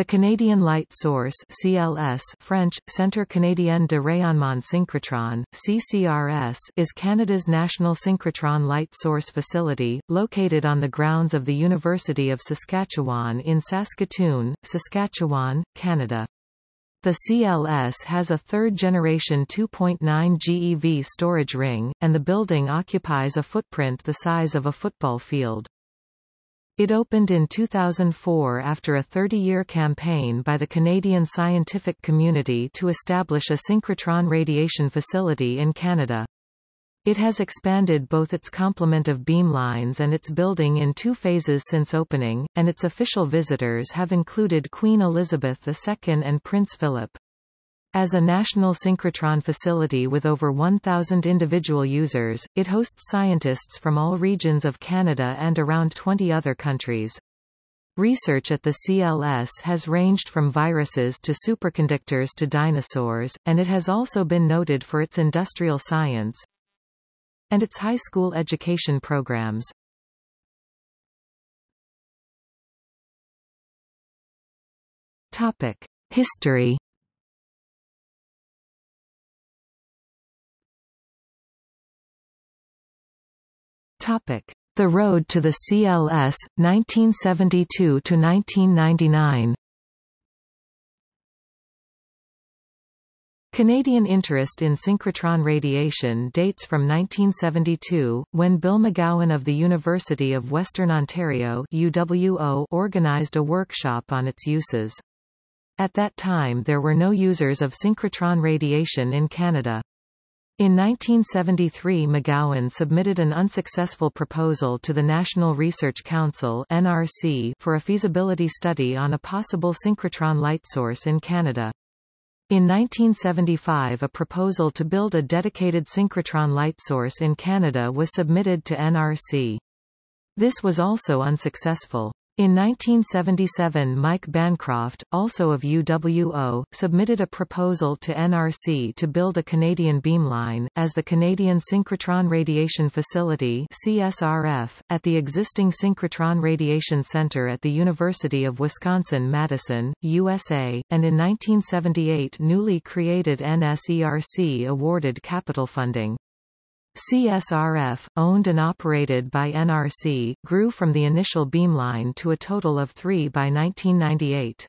The Canadian Light Source CLS French, Centre Canadien de Rayonnement Synchrotron, CCRS is Canada's national synchrotron light source facility, located on the grounds of the University of Saskatchewan in Saskatoon, Saskatchewan, Canada. The CLS has a third-generation 2.9 GeV storage ring, and the building occupies a footprint the size of a football field. It opened in 2004 after a 30-year campaign by the Canadian scientific community to establish a synchrotron radiation facility in Canada. It has expanded both its complement of beamlines and its building in two phases since opening, and its official visitors have included Queen Elizabeth II and Prince Philip. As a national synchrotron facility with over 1,000 individual users, it hosts scientists from all regions of Canada and around 20 other countries. Research at the CLS has ranged from viruses to superconductors to dinosaurs, and it has also been noted for its industrial science and its high school education programs. Topic. History Topic: The Road to the CLS 1972 to 1999. Canadian interest in synchrotron radiation dates from 1972, when Bill McGowan of the University of Western Ontario UWO organized a workshop on its uses. At that time there were no users of synchrotron radiation in Canada. In 1973 McGowan submitted an unsuccessful proposal to the National Research Council NRC for a feasibility study on a possible synchrotron light source in Canada. In 1975 a proposal to build a dedicated synchrotron light source in Canada was submitted to NRC. This was also unsuccessful. In 1977 Mike Bancroft, also of UWO, submitted a proposal to NRC to build a Canadian beamline, as the Canadian Synchrotron Radiation Facility CSRF, at the existing Synchrotron Radiation Center at the University of Wisconsin-Madison, USA, and in 1978 newly created NSERC awarded capital funding. CSRF, owned and operated by NRC, grew from the initial beamline to a total of three by 1998.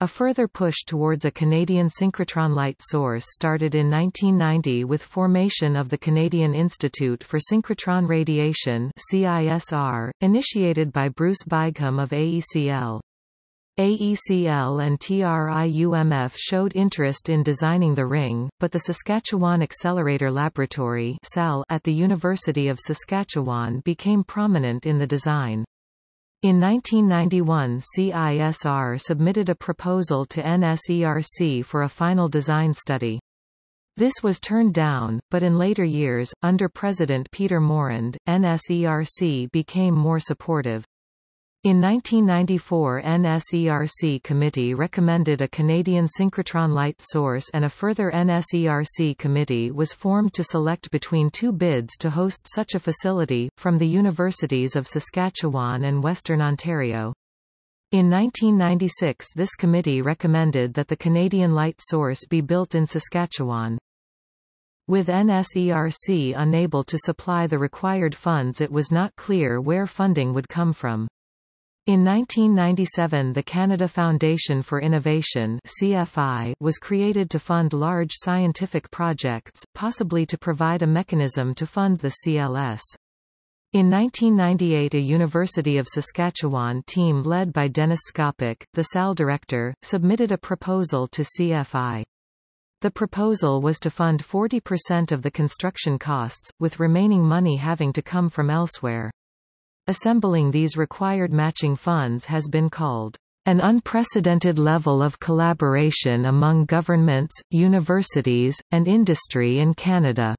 A further push towards a Canadian synchrotron light source started in 1990 with formation of the Canadian Institute for Synchrotron Radiation CISR, initiated by Bruce Bigham of AECL. AECL and TRIUMF showed interest in designing the ring, but the Saskatchewan Accelerator Laboratory at the University of Saskatchewan became prominent in the design. In 1991 CISR submitted a proposal to NSERC for a final design study. This was turned down, but in later years, under President Peter Morand, NSERC became more supportive. In 1994 NSERC committee recommended a Canadian synchrotron light source and a further NSERC committee was formed to select between two bids to host such a facility, from the universities of Saskatchewan and Western Ontario. In 1996 this committee recommended that the Canadian light source be built in Saskatchewan. With NSERC unable to supply the required funds it was not clear where funding would come from. In 1997 the Canada Foundation for Innovation CFI was created to fund large scientific projects, possibly to provide a mechanism to fund the CLS. In 1998 a University of Saskatchewan team led by Dennis Skopik, the SAL director, submitted a proposal to CFI. The proposal was to fund 40% of the construction costs, with remaining money having to come from elsewhere. Assembling these required matching funds has been called an unprecedented level of collaboration among governments, universities, and industry in Canada.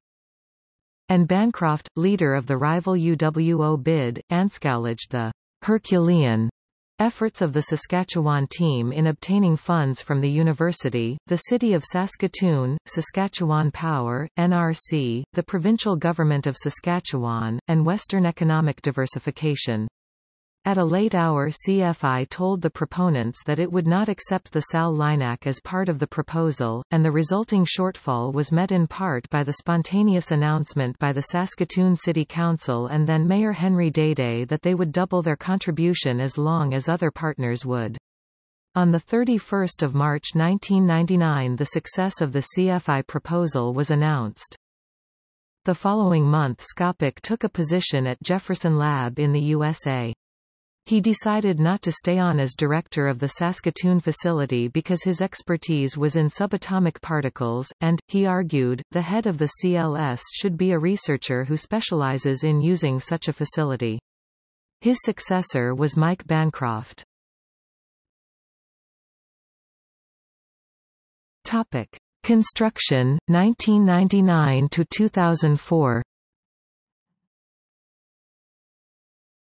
And Bancroft, leader of the rival UWO bid, acknowledged the Herculean Efforts of the Saskatchewan team in obtaining funds from the university, the City of Saskatoon, Saskatchewan Power, NRC, the Provincial Government of Saskatchewan, and Western Economic Diversification. At a late hour CFI told the proponents that it would not accept the SAL LINAC as part of the proposal, and the resulting shortfall was met in part by the spontaneous announcement by the Saskatoon City Council and then Mayor Henry Dayday that they would double their contribution as long as other partners would. On 31 March 1999 the success of the CFI proposal was announced. The following month Skopik took a position at Jefferson Lab in the USA. He decided not to stay on as director of the Saskatoon facility because his expertise was in subatomic particles, and, he argued, the head of the CLS should be a researcher who specializes in using such a facility. His successor was Mike Bancroft. Topic. Construction, 1999 to 2004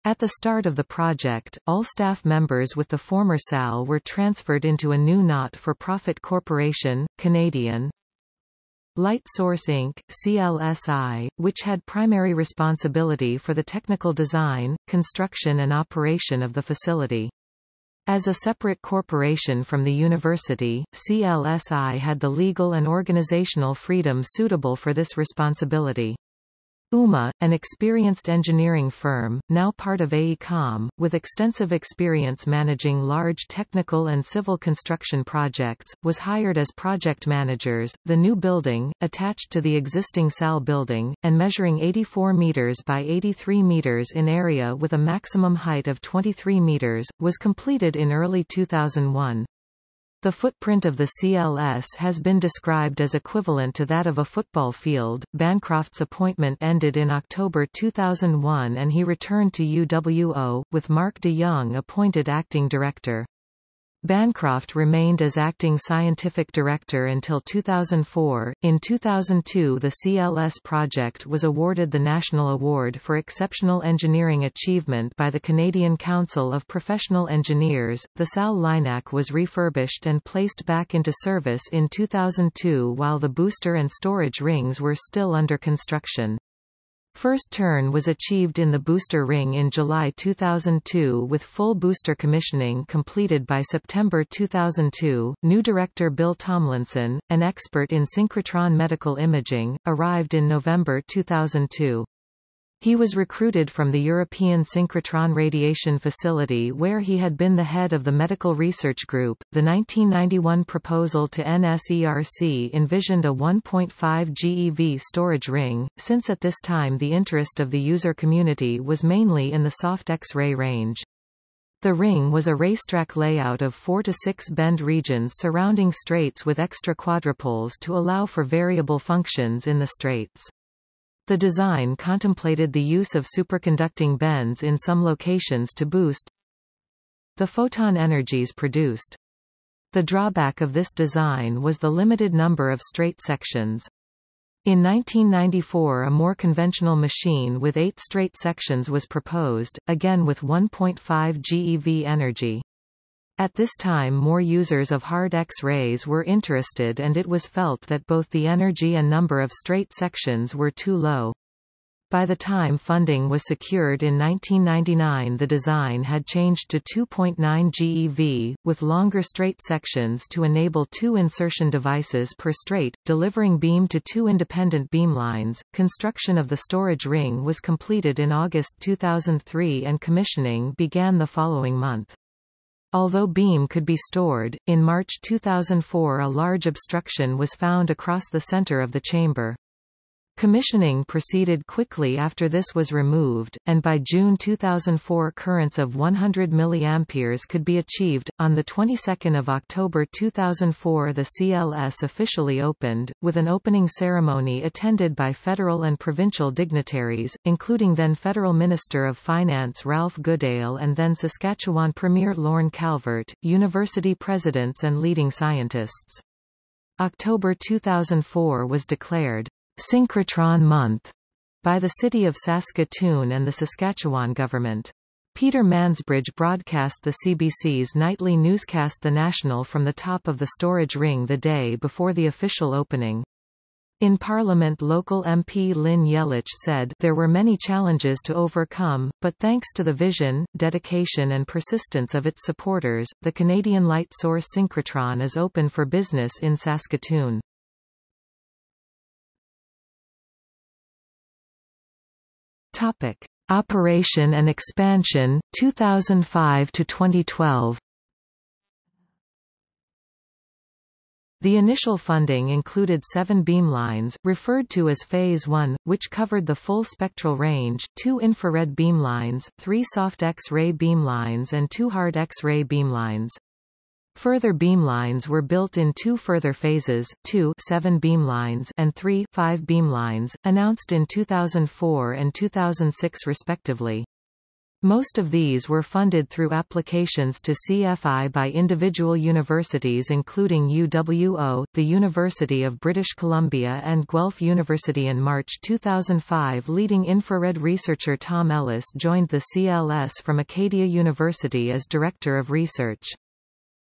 At the start of the project, all staff members with the former SAL were transferred into a new not-for-profit corporation, Canadian Light Source Inc., CLSI, which had primary responsibility for the technical design, construction and operation of the facility. As a separate corporation from the university, CLSI had the legal and organizational freedom suitable for this responsibility. UMA, an experienced engineering firm, now part of AECOM, with extensive experience managing large technical and civil construction projects, was hired as project managers. The new building, attached to the existing SAL building, and measuring 84 meters by 83 meters in area with a maximum height of 23 meters, was completed in early 2001. The footprint of the CLS has been described as equivalent to that of a football field. Bancroft's appointment ended in October 2001 and he returned to UWO, with Mark de Jong appointed acting director. Bancroft remained as acting scientific director until 2004. In 2002, the CLS project was awarded the National Award for Exceptional Engineering Achievement by the Canadian Council of Professional Engineers. The SAL LINAC was refurbished and placed back into service in 2002 while the booster and storage rings were still under construction. First turn was achieved in the booster ring in July 2002 with full booster commissioning completed by September 2002. New director Bill Tomlinson, an expert in synchrotron medical imaging, arrived in November 2002. He was recruited from the European Synchrotron Radiation Facility where he had been the head of the Medical Research Group. The 1991 proposal to NSERC envisioned a 1.5 GeV storage ring, since at this time the interest of the user community was mainly in the soft X-ray range. The ring was a racetrack layout of four to six bend regions surrounding straights with extra quadrupoles to allow for variable functions in the straights. The design contemplated the use of superconducting bends in some locations to boost the photon energies produced. The drawback of this design was the limited number of straight sections. In 1994 a more conventional machine with eight straight sections was proposed, again with 1.5 GeV energy. At this time more users of hard X-rays were interested and it was felt that both the energy and number of straight sections were too low. By the time funding was secured in 1999 the design had changed to 2.9 GeV, with longer straight sections to enable two insertion devices per straight, delivering beam to two independent beamlines. Construction of the storage ring was completed in August 2003 and commissioning began the following month. Although beam could be stored, in March 2004 a large obstruction was found across the center of the chamber. Commissioning proceeded quickly after this was removed, and by June 2004 currents of 100 mA could be achieved. On the 22nd of October 2004 the CLS officially opened, with an opening ceremony attended by federal and provincial dignitaries, including then Federal Minister of Finance Ralph Goodale and then Saskatchewan Premier Lorne Calvert, university presidents and leading scientists. October 2004 was declared Synchrotron Month by the City of Saskatoon and the Saskatchewan government. Peter Mansbridge broadcast the CBC's nightly newscast The National from the top of the storage ring the day before the official opening. In Parliament local MP Lynne Yelich said there were many challenges to overcome, but thanks to the vision, dedication and persistence of its supporters, the Canadian light source synchrotron is open for business in Saskatoon. Topic: Operation and expansion 2005 to 2012. The initial funding included seven beamlines, referred to as Phase 1, which covered the full spectral range, two infrared beamlines, three soft X-ray beamlines and two hard X-ray beamlines. Further beamlines were built in two further phases, two 7 beamlines and three 5 beamlines, announced in 2004 and 2006 respectively. Most of these were funded through applications to CFI by individual universities including UWO, the University of British Columbia and Guelph University in March 2005 leading infrared researcher Tom Ellis joined the CLS from Acadia University as Director of Research.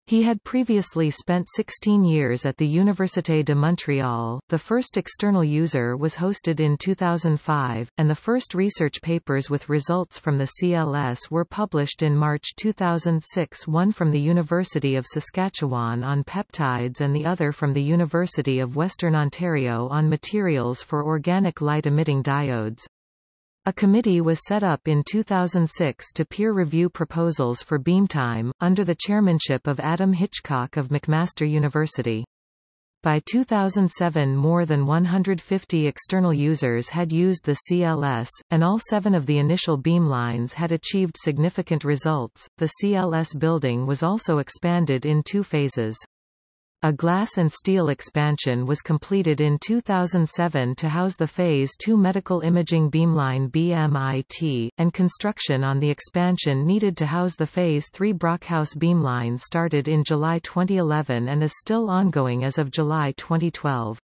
He had previously spent 16 years at the Université de Montréal. The first external user was hosted in 2005, and the first research papers with results from the CLS were published in March 2006 one from the University of Saskatchewan on peptides and the other from the University of Western Ontario on materials for organic light-emitting diodes. A committee was set up in 2006 to peer-review proposals for Beamtime, under the chairmanship of Adam Hitchcock of McMaster University. By 2007 more than 150 external users had used the CLS, and all seven of the initial beamlines had achieved significant results. The CLS building was also expanded in two phases. A glass and steel expansion was completed in 2007 to house the Phase 2 medical imaging beamline BMIT, and construction on the expansion needed to house the Phase 3 Brockhaus beamline started in July 2011 and is still ongoing as of July 2012.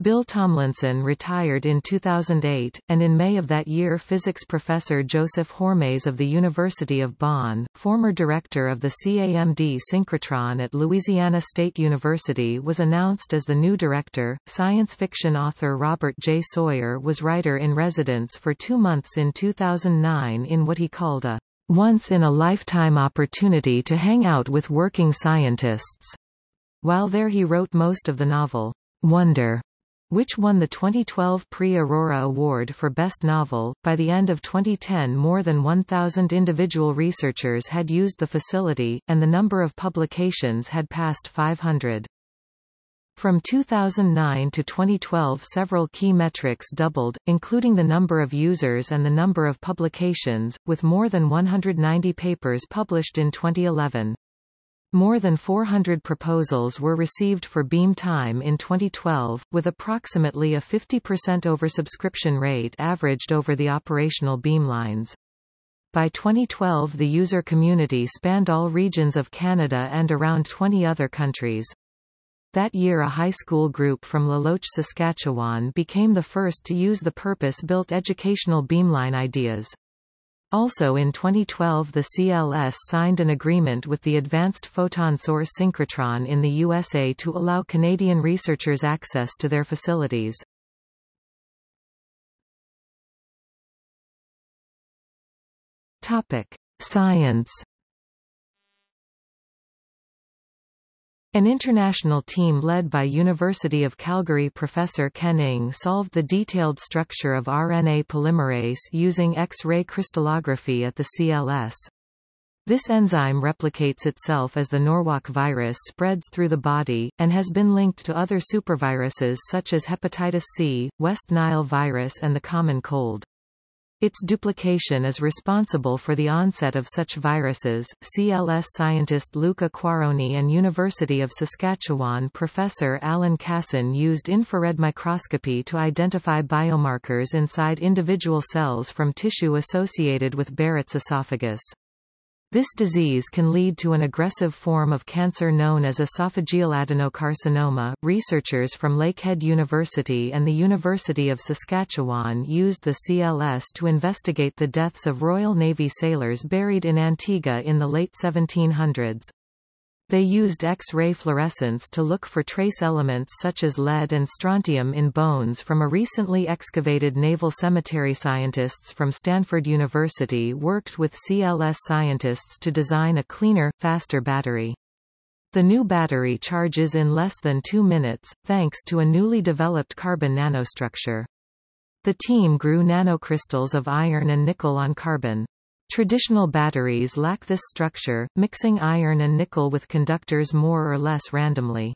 Bill Tomlinson retired in 2008, and in May of that year physics professor Josef Hormes of the University of Bonn, former director of the CAMD synchrotron at Louisiana State University was announced as the new director. Science fiction author Robert J. Sawyer was writer-in-residence for two months in 2009 in what he called a once-in-a-lifetime opportunity to hang out with working scientists. While there he wrote most of the novel, Wonder, which won the 2012 Prix Aurora Award for Best Novel. By the end of 2010 more than 1,000 individual researchers had used the facility, and the number of publications had passed 500. From 2009 to 2012 several key metrics doubled, including the number of users and the number of publications, with more than 190 papers published in 2011. More than 400 proposals were received for beam time in 2012, with approximately a 50% oversubscription rate averaged over the operational beamlines. By 2012 the user community spanned all regions of Canada and around 20 other countries. That year a high school group from La Loche, Saskatchewan became the first to use the purpose-built educational beamline IDEAS. Also in 2012 the CLS signed an agreement with the Advanced Photon Source Synchrotron in the USA to allow Canadian researchers access to their facilities. Topic: Science An international team led by University of Calgary professor Ken Ng solved the detailed structure of RNA polymerase using X-ray crystallography at the CLS. This enzyme replicates itself as the Norwalk virus spreads through the body, and has been linked to other superviruses such as hepatitis C, West Nile virus and the common cold. Its duplication is responsible for the onset of such viruses. CLS scientist Luca Quaroni and University of Saskatchewan professor Alan Casson used infrared microscopy to identify biomarkers inside individual cells from tissue associated with Barrett's esophagus. This disease can lead to an aggressive form of cancer known as esophageal adenocarcinoma. Researchers from Lakehead University and the University of Saskatchewan used the CLS to investigate the deaths of Royal Navy sailors buried in Antigua in the late 1700s. They used X-ray fluorescence to look for trace elements such as lead and strontium in bones from a recently excavated naval cemetery. Scientists from Stanford University worked with CLS scientists to design a cleaner, faster battery. The new battery charges in less than two minutes, thanks to a newly developed carbon nanostructure. The team grew nanocrystals of iron and nickel on carbon. Traditional batteries lack this structure, mixing iron and nickel with conductors more or less randomly.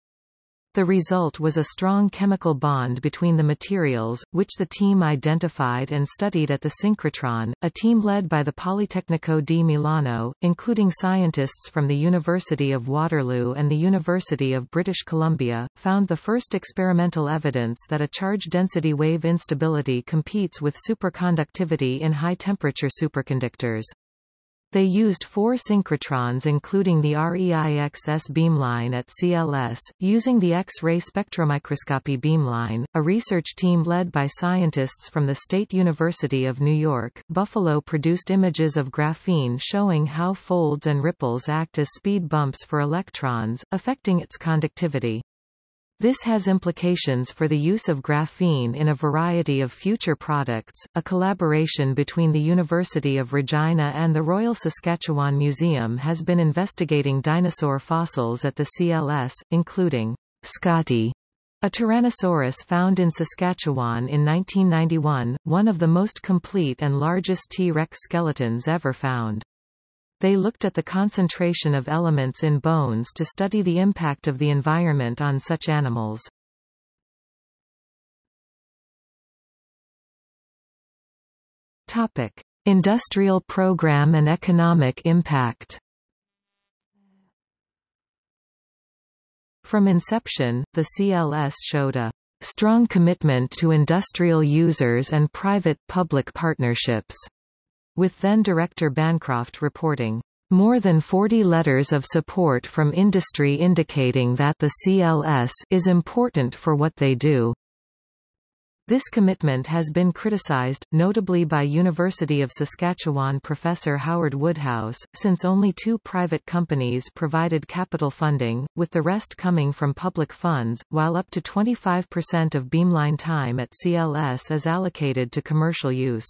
The result was a strong chemical bond between the materials, which the team identified and studied at the synchrotron, a team led by the Politecnico di Milano, including scientists from the University of Waterloo and the University of British Columbia, found the first experimental evidence that a charge density wave instability competes with superconductivity in high-temperature superconductors. They used four synchrotrons including the REIXS beamline at CLS, using the X-ray spectromicroscopy beamline. A research team led by scientists from the State University of New York, Buffalo produced images of graphene showing how folds and ripples act as speed bumps for electrons, affecting its conductivity. This has implications for the use of graphene in a variety of future products. A collaboration between the University of Regina and the Royal Saskatchewan Museum has been investigating dinosaur fossils at the CLS, including Scotty, a Tyrannosaurus found in Saskatchewan in 1991, one of the most complete and largest T-Rex skeletons ever found. They looked at the concentration of elements in bones to study the impact of the environment on such animals. Topic: Industrial program and economic impact. From inception, the CLS showed a strong commitment to industrial users and private-public partnerships with then-director Bancroft reporting, "...more than 40 letters of support from industry indicating that the CLS is important for what they do." This commitment has been criticized, notably by University of Saskatchewan professor Howard Woodhouse, since only two private companies provided capital funding, with the rest coming from public funds, while up to 25% of beamline time at CLS is allocated to commercial use.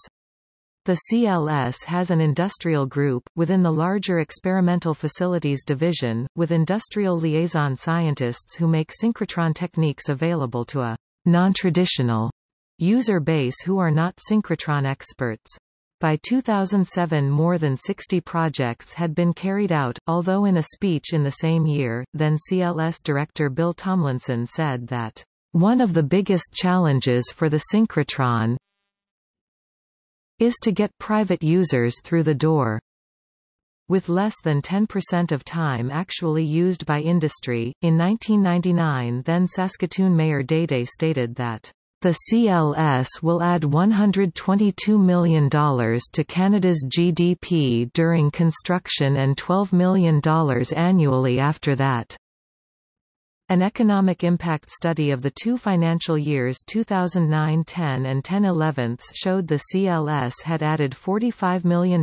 The CLS has an industrial group, within the larger Experimental Facilities Division, with industrial liaison scientists who make synchrotron techniques available to a non-traditional user base who are not synchrotron experts. By 2007 more than 60 projects had been carried out, although in a speech in the same year, then CLS director Bill Tomlinson said that, "...one of the biggest challenges for the synchrotron is to get private users through the door. With less than 10% of time actually used by industry, in 1999 then Saskatoon Mayor Day stated that the CLS will add $122 million to Canada's GDP during construction and $12 million annually after that. An economic impact study of the two financial years 2009-10 and 10-11 showed the CLS had added $45 million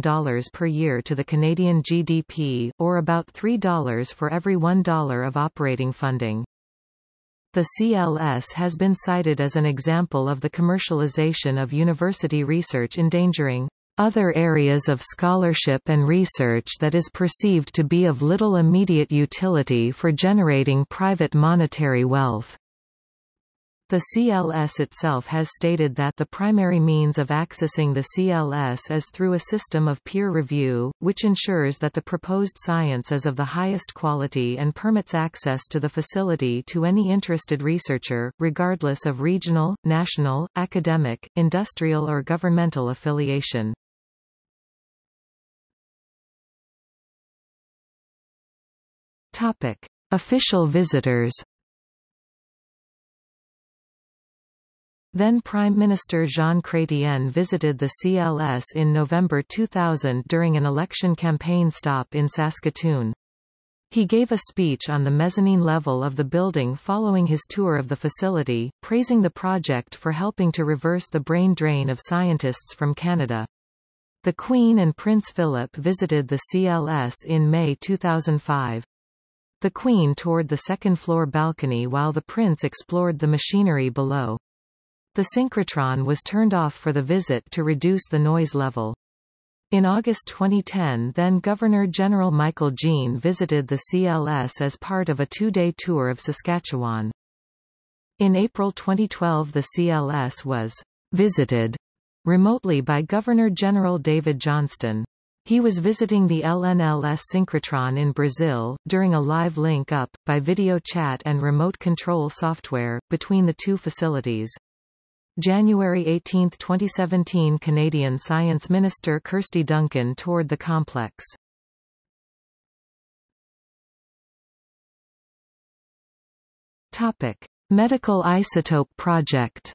per year to the Canadian GDP, or about $3 for every $1 of operating funding. The CLS has been cited as an example of the commercialization of university research endangering other areas of scholarship and research that is perceived to be of little immediate utility for generating private monetary wealth. The CLS itself has stated that the primary means of accessing the CLS is through a system of peer review, which ensures that the proposed science is of the highest quality and permits access to the facility to any interested researcher, regardless of regional, national, academic, industrial or governmental affiliation. Topic: Official visitors. Then Prime Minister Jean Chrétien visited the CLS in November 2000 during an election campaign stop in Saskatoon. He gave a speech on the mezzanine level of the building following his tour of the facility, praising the project for helping to reverse the brain drain of scientists from Canada. The Queen and Prince Philip visited the CLS in May 2005. The Queen toured the second-floor balcony while the Prince explored the machinery below. The synchrotron was turned off for the visit to reduce the noise level. In August 2010 then-Governor-General Michaëlle Jean visited the CLS as part of a two-day tour of Saskatchewan. In April 2012 the CLS was visited remotely by Governor-General David Johnston. He was visiting the LNLS synchrotron in Brazil, during a live link-up, by video chat and remote control software, between the two facilities. January 18, 2017 Canadian Science Minister Kirsty Duncan toured the complex. Topic. Medical Isotope Project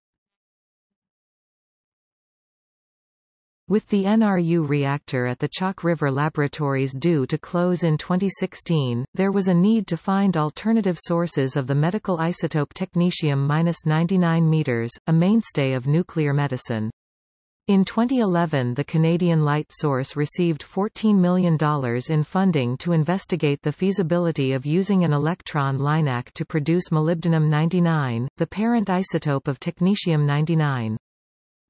With the NRU reactor at the Chalk River Laboratories due to close in 2016, there was a need to find alternative sources of the medical isotope technetium-99 m, a mainstay of nuclear medicine. In 2011 the Canadian Light Source received $14 million in funding to investigate the feasibility of using an electron LINAC to produce molybdenum-99, the parent isotope of technetium-99.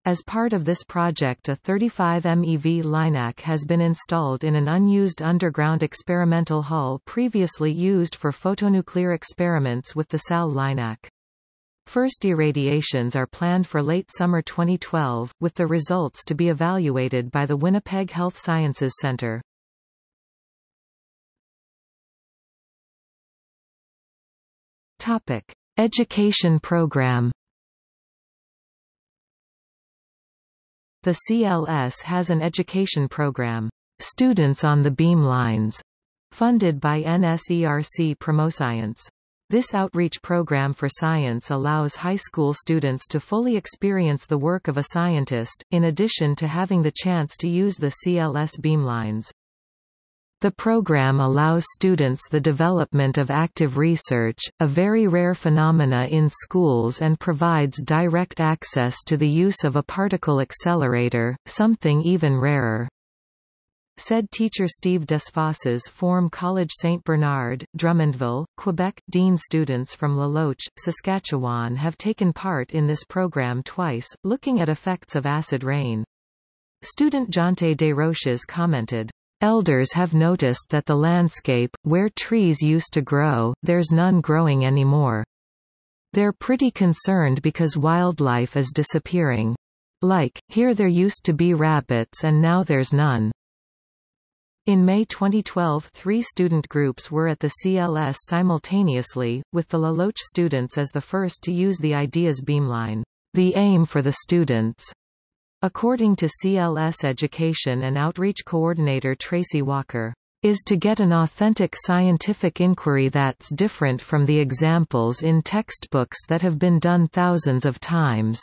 As part of this project a 35 MeV LINAC has been installed in an unused underground experimental hull previously used for photonuclear experiments with the SAL LINAC. First irradiations are planned for late summer 2012, with the results to be evaluated by the Winnipeg Health Sciences Centre. Topic. Education program The CLS has an education program, Students on the Beamlines, funded by NSERC Promoscience. This outreach program for science allows high school students to fully experience the work of a scientist, in addition to having the chance to use the CLS beamlines. The program allows students the development of active research, a very rare phenomena in schools and provides direct access to the use of a particle accelerator, something even rarer. Said teacher Steve Desfosses form College St. Bernard, Drummondville, Quebec. Dene students from La Loche, Saskatchewan have taken part in this program twice, looking at effects of acid rain. Student Jonte Desroches commented, Elders have noticed that the landscape, where trees used to grow, there's none growing anymore. They're pretty concerned because wildlife is disappearing. Like, here there used to be rabbits and now there's none. In May 2012 three student groups were at the CLS simultaneously, with the La Loche students as the first to use the IDEAS beamline. The aim for the students According to CLS Education and Outreach Coordinator Tracy Walker, is to get an authentic scientific inquiry that's different from the examples in textbooks that have been done thousands of times.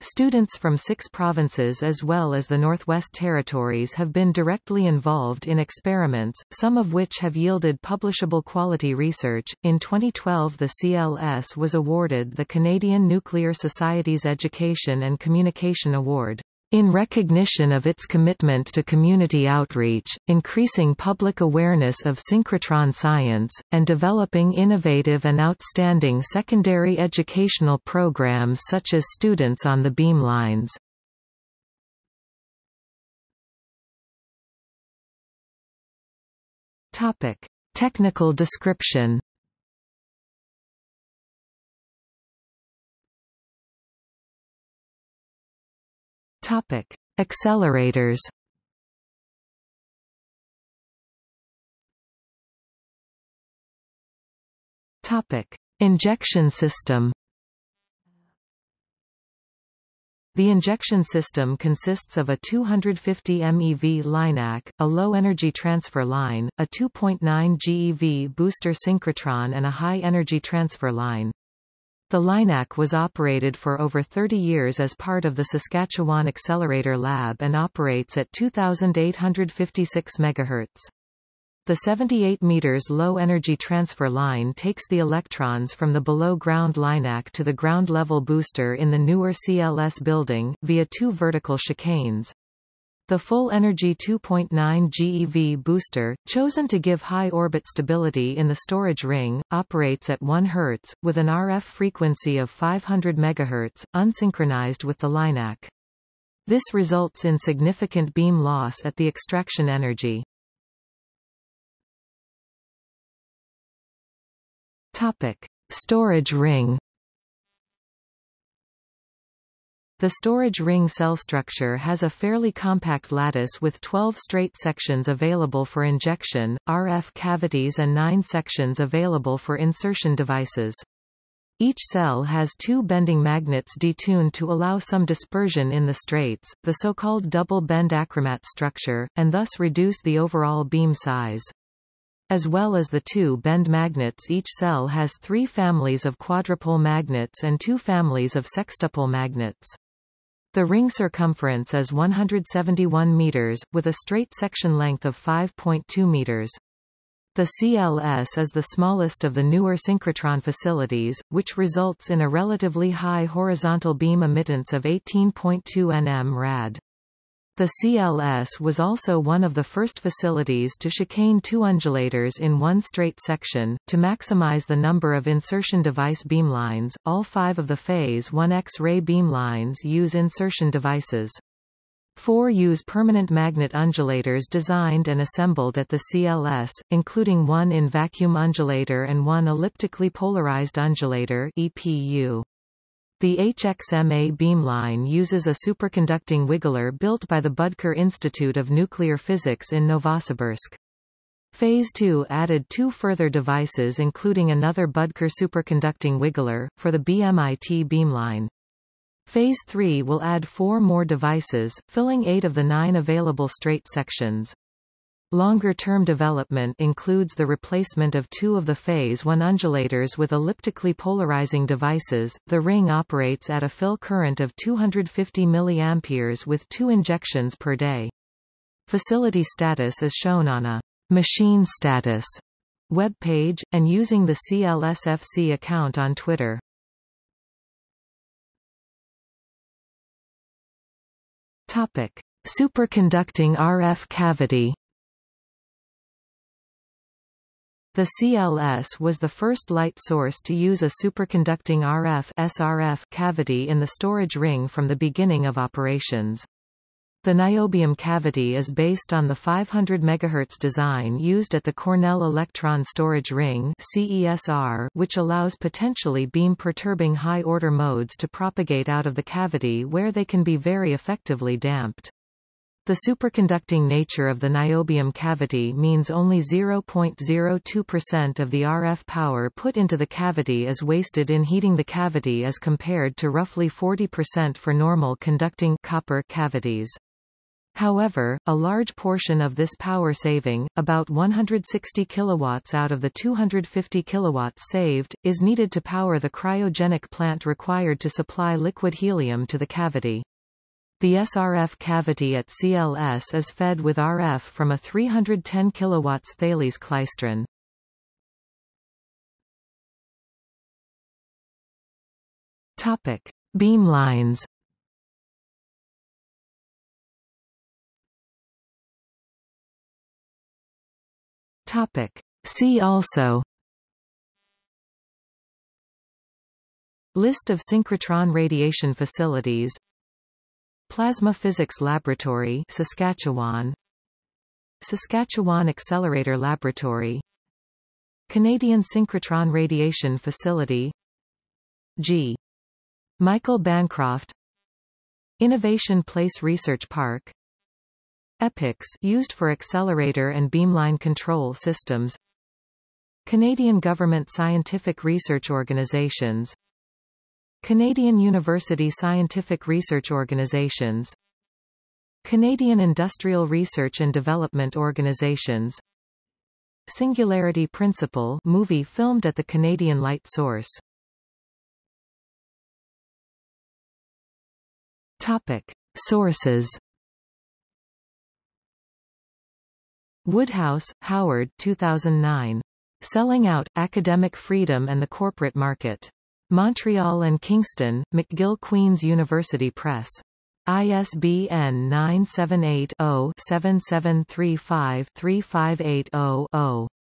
Students from six provinces as well as the Northwest Territories have been directly involved in experiments, some of which have yielded publishable quality research. In 2012, the CLS was awarded the Canadian Nuclear Society's Education and Communication Award. In recognition of its commitment to community outreach, increasing public awareness of synchrotron science, and developing innovative and outstanding secondary educational programs such as Students on the Beamlines. Technical description Topic: Accelerators. Topic: Injection system. The injection system consists of a 250 MeV LINAC, a low-energy transfer line, a 2.9 GeV booster synchrotron and a high-energy transfer line. The LINAC was operated for over 30 years as part of the Saskatchewan Accelerator Lab and operates at 2,856 MHz. The 78 meters low-energy transfer line takes the electrons from the below-ground LINAC to the ground-level booster in the newer CLS building, via two vertical chicanes. The full energy 2.9 GeV booster, chosen to give high orbit stability in the storage ring, operates at 1 Hz, with an RF frequency of 500 MHz, unsynchronized with the LINAC. This results in significant beam loss at the extraction energy. Topic. Storage ring The storage ring cell structure has a fairly compact lattice with 12 straight sections available for injection, RF cavities and 9 sections available for insertion devices. Each cell has two bending magnets detuned to allow some dispersion in the straights, the so-called double bend achromat structure, and thus reduce the overall beam size. As well as the two bend magnets each cell has three families of quadrupole magnets and two families of sextupole magnets. The ring circumference is 171 meters, with a straight section length of 5.2 meters. The CLS is the smallest of the newer synchrotron facilities, which results in a relatively high horizontal beam emittance of 18.2 nm rad. The CLS was also one of the first facilities to chicane two undulators in one straight section. To maximize the number of insertion device beamlines, all five of the Phase 1 X-ray beamlines use insertion devices. Four use permanent magnet undulators designed and assembled at the CLS, including one in vacuum undulator and one elliptically polarized undulator EPU. The HXMA beamline uses a superconducting wiggler built by the Budker Institute of Nuclear Physics in Novosibirsk. Phase 2 added two further devices including another Budker superconducting wiggler, for the BMIT beamline. Phase 3 will add four more devices, filling eight of the nine available straight sections. Longer-term development includes the replacement of two of the Phase 1 undulators with elliptically polarizing devices. The ring operates at a fill current of 250 mA with two injections per day. Facility status is shown on a machine status web page, and using the CLSFC account on Twitter. Topic. Superconducting RF cavity The CLS was the first light source to use a superconducting RF SRF cavity in the storage ring from the beginning of operations. The niobium cavity is based on the 500 MHz design used at the Cornell Electron Storage Ring CESR, which allows potentially beam-perturbing high-order modes to propagate out of the cavity where they can be very effectively damped. The superconducting nature of the niobium cavity means only 0.02% of the RF power put into the cavity is wasted in heating the cavity as compared to roughly 40% for normal conducting copper cavities. However, a large portion of this power saving, about 160 kilowatts out of the 250 kilowatts saved, is needed to power the cryogenic plant required to supply liquid helium to the cavity. The SRF cavity at CLS is fed with RF from a 310 kW Thales klystron. Topic: Beamlines. Topic: See also List of synchrotron radiation facilities Plasma Physics Laboratory Saskatchewan. Saskatchewan Accelerator Laboratory. Canadian Synchrotron Radiation Facility. G. Michael Bancroft. Innovation Place Research Park. EPICS used for accelerator and beamline control systems. Canadian Government Scientific Research Organizations Canadian University Scientific Research Organizations Canadian Industrial Research and Development Organizations Singularity Principle movie filmed at the Canadian Light Source Topic. Sources Woodhouse, Howard 2009. Selling Out, Academic Freedom and the Corporate Market. Montreal and Kingston, McGill Queen's University Press. ISBN 978 0 7735 35800